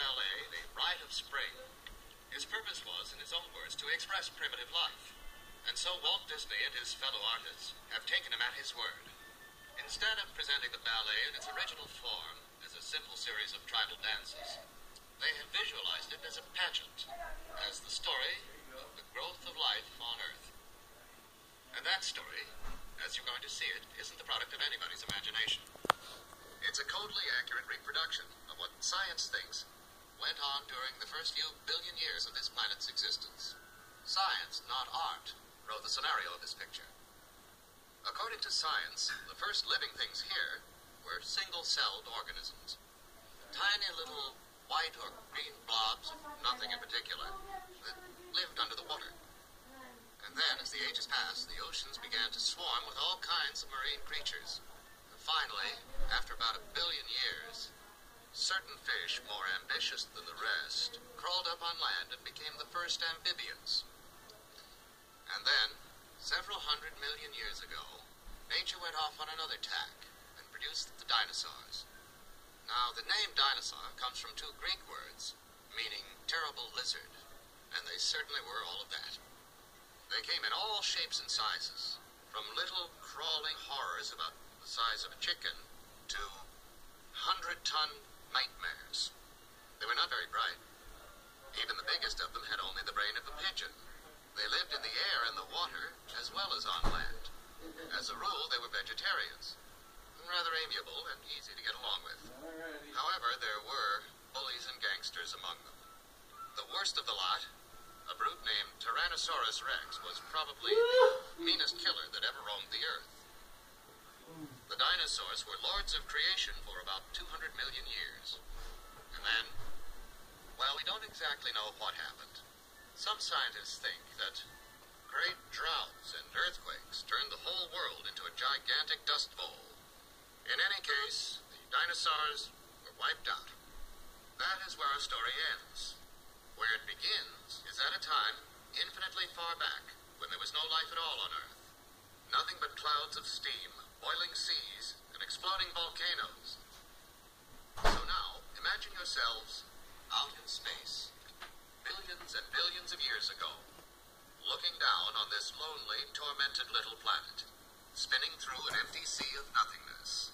ballet, The Rite of Spring. His purpose was, in his own words, to express primitive life. And so Walt Disney and his fellow artists have taken him at his word. Instead of presenting the ballet in its original form as a simple series of tribal dances, they have visualized it as a pageant, as the story of the growth of life on Earth. And that story, as you're going to see it, isn't the product of anybody's imagination. It's a coldly accurate reproduction of what science thinks went on during the first few billion years of this planet's existence. Science, not art, wrote the scenario of this picture. According to science, the first living things here were single-celled organisms. Tiny little white or green blobs nothing in particular that lived under the water. And then, as the ages passed, the oceans began to swarm with all kinds of marine creatures. And finally, after about a billion years, ambitious than the rest, crawled up on land and became the first amphibians. And then, several hundred million years ago, nature went off on another tack and produced the dinosaurs. Now, the name dinosaur comes from two Greek words, meaning terrible lizard, and they certainly were all of that. They came in all shapes and sizes, from little crawling horrors about the size of a chicken to hundred-ton nightmares. They were not very bright. Even the biggest of them had only the brain of a pigeon. They lived in the air and the water as well as on land. As a rule, they were vegetarians, rather amiable and easy to get along with. However, there were bullies and gangsters among them. The worst of the lot, a brute named Tyrannosaurus rex, was probably the meanest killer that ever roamed the earth. The dinosaurs were lords of creation for about 200 million years. And then, well, we don't exactly know what happened. Some scientists think that great droughts and earthquakes gigantic dust bowl. In any case, the dinosaurs were wiped out. That is where our story ends. Where it begins is at a time infinitely far back when there was no life at all on Earth. Nothing but clouds of steam, boiling seas, and exploding volcanoes. So now, imagine yourselves out in space, billions and billions of years ago, looking down on this lonely, tormented little planet, spinning through an empty sea of nothingness.